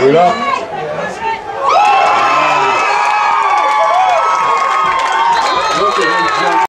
몰라.